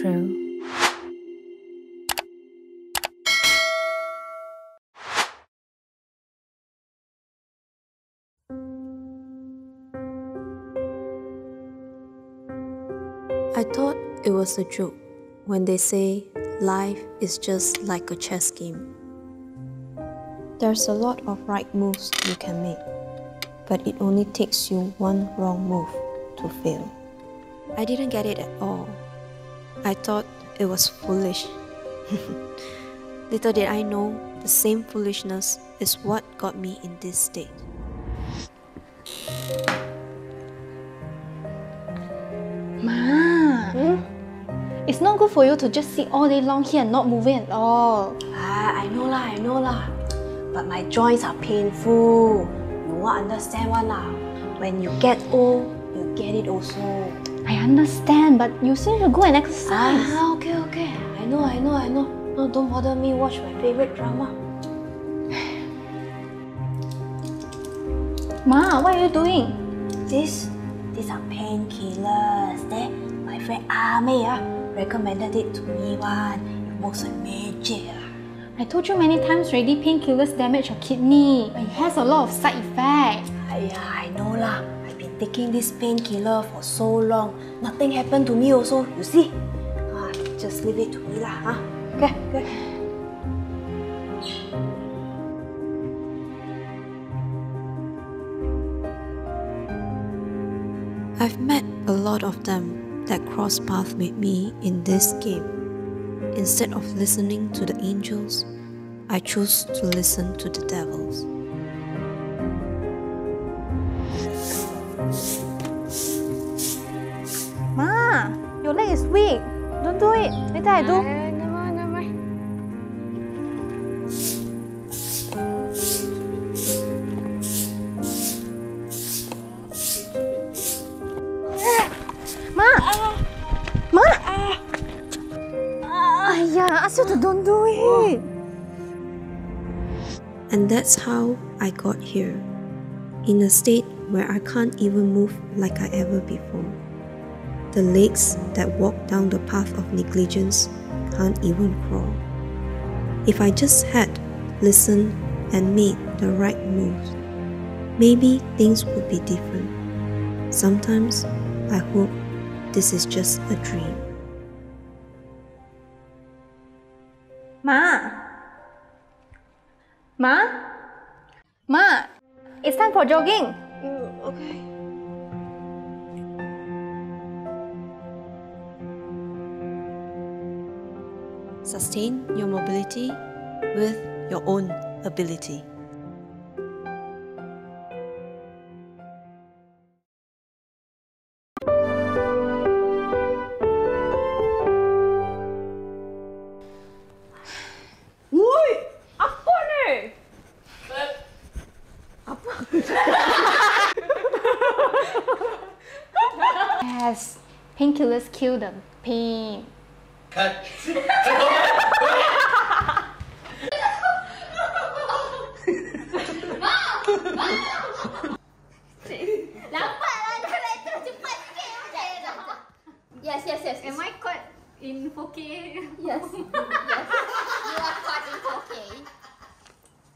April. I thought it was a joke when they say life is just like a chess game. There's a lot of right moves you can make, but it only takes you one wrong move to fail. I didn't get it at all. I thought it was foolish. Little did I know the same foolishness is what got me in this state. Ma, it's not good for you to just sit all day long here and not moving at all. Ah, I know lah, I know lah. But my joints are painful. You won't understand one lah. When you get old, you get it also. I understand, but you still should go and exercise. Ah, okay, okay. I know, I know, I know. No, don't bother me. Watch my favorite drama. Ma, what are you doing? This, these are painkillers. There, my friend Ame ah recommended it to me one. It works like magic. I told you many times already, painkillers damage your kidney. It has a lot of side effects. Aiya, taking this painkiller for so long. Nothing happened to me also, you see? Ah, just leave it to me lah, huh? Okay, okay. I've met a lot of them that cross path with me in this game. Instead of listening to the angels, I choose to listen to the devils. Your leg is weak. Don't do it. Later I do. Eh, never mind, never mind. Ma! Ma! Aya, I asked you to don't do it. And that's how I got here, in a state where I can't even move like I ever before. The legs that walk down the path of negligence can't even crawl. If I just had listened and made the right moves, maybe things would be different. Sometimes I hope this is just a dream. Ma! Ma? Ma! It's time for jogging. Mm, okay. Sustain your mobility with your own ability. Woi, apa ni? Yes, painkillers kill the pain. cut. Yes, yes. Am I caught in 4K? Yes. yes. You are caught in 4K.